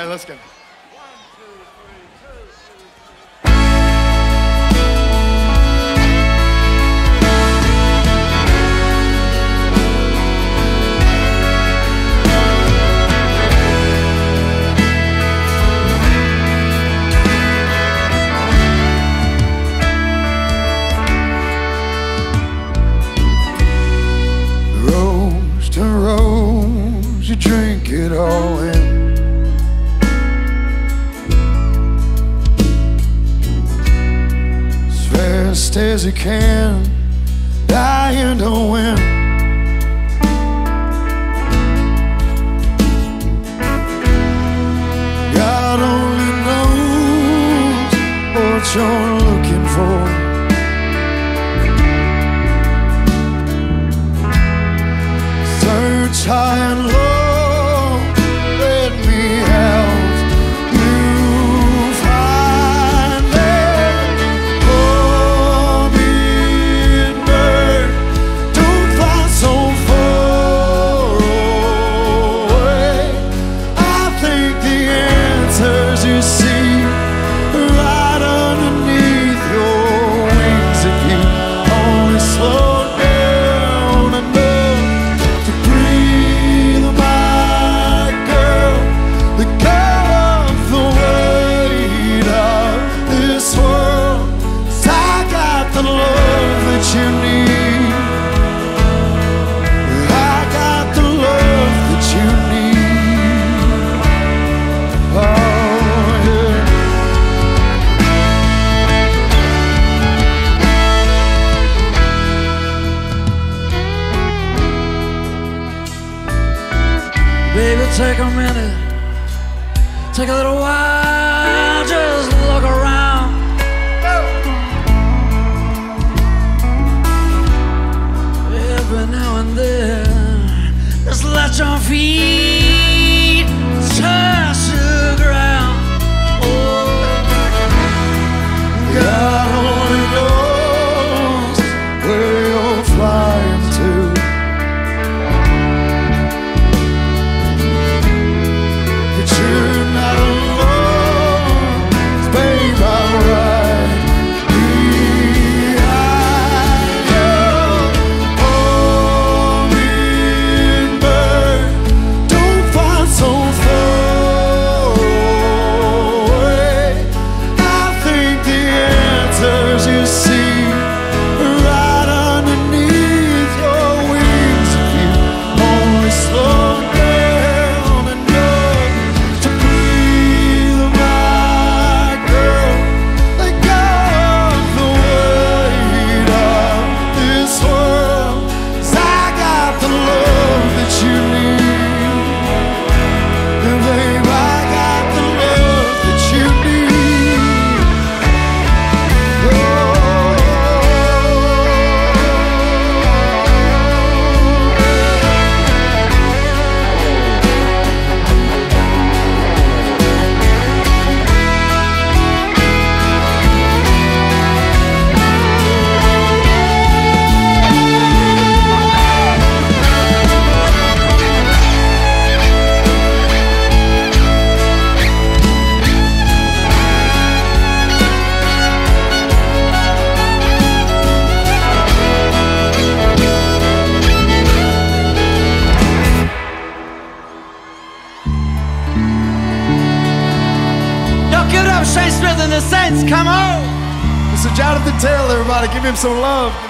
right, let's go. drink it all fast as you can Dying to win. God only knows what you're looking for. Search high and low. Baby, take a minute, take a little while, just Come on! Mr. Jonathan Terrell, everybody, give him some love.